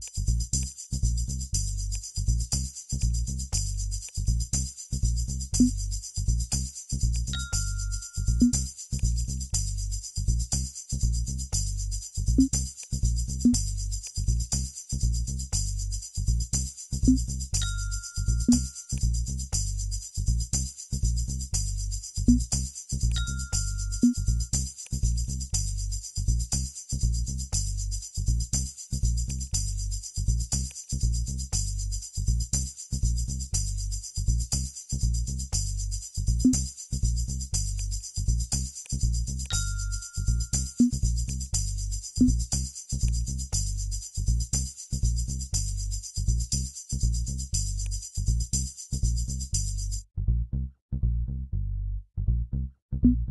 you you